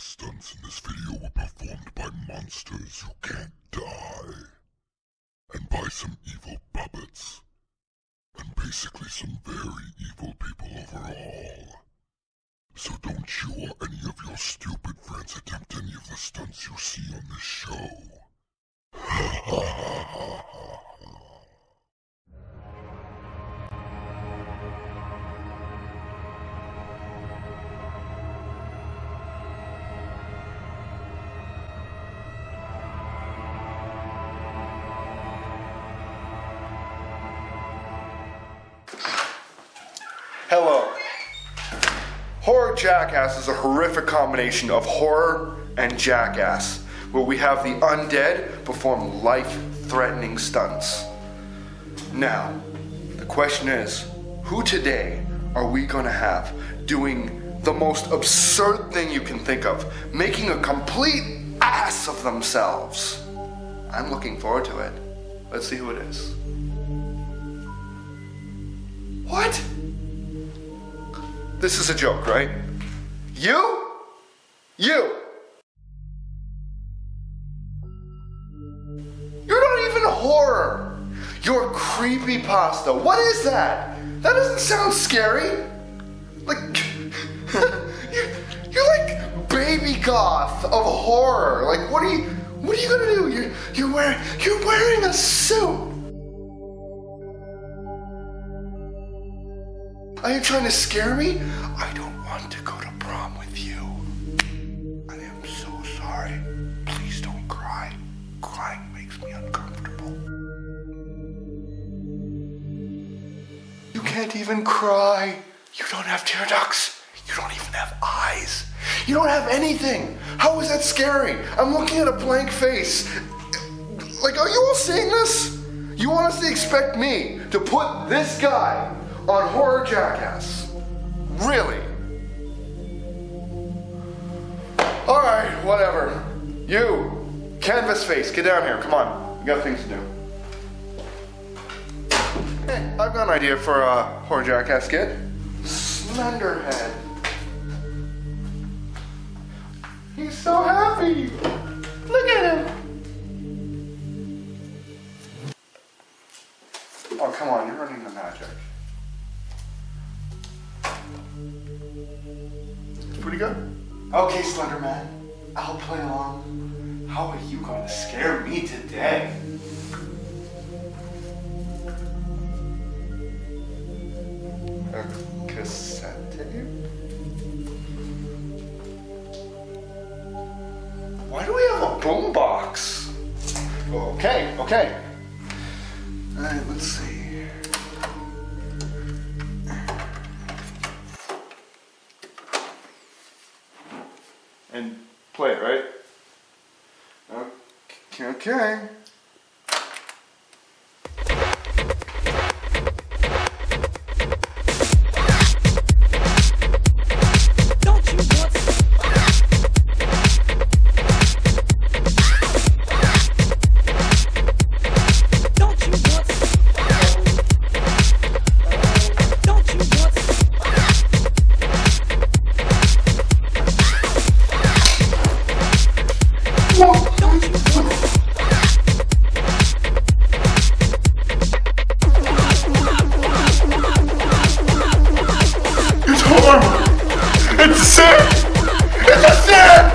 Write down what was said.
stunts in this video were performed by monsters who can't die. And by some evil puppets. And basically some very evil people overall. So don't you or any of your stupid friends attempt any of the stunts you see on this show. Ha ha ha Hello. Horror Jackass is a horrific combination of horror and jackass, where we have the undead perform life threatening stunts. Now, the question is who today are we gonna have doing the most absurd thing you can think of, making a complete ass of themselves? I'm looking forward to it. Let's see who it is. What? This is a joke, right? You? You! You're not even horror! You're creepy pasta. What is that? That doesn't sound scary. Like, you're, like baby goth of horror. Like, what are you? What are you gonna do? You're you're wearing you're wearing a suit. Are you trying to scare me? I don't want to go to prom with you. I am so sorry. Please don't cry. Crying makes me uncomfortable. You can't even cry. You don't have tear ducts. You don't even have eyes. You don't have anything. How is that scary? I'm looking at a blank face. Like, are you all seeing this? You honestly expect me to put this guy on Horror Jackass? Really? Alright, whatever. You, canvas face, get down here. Come on. We got things to do. Hey, I've got an idea for a Horror Jackass skit. Slenderhead. He's so happy. Pretty good. Okay, Slenderman, I'll play along. How are you going to scare me today? A cassette tape? Why do we have a boombox? Okay, okay. Alright, let's see. And play it, right? Okay, okay. it's a sin!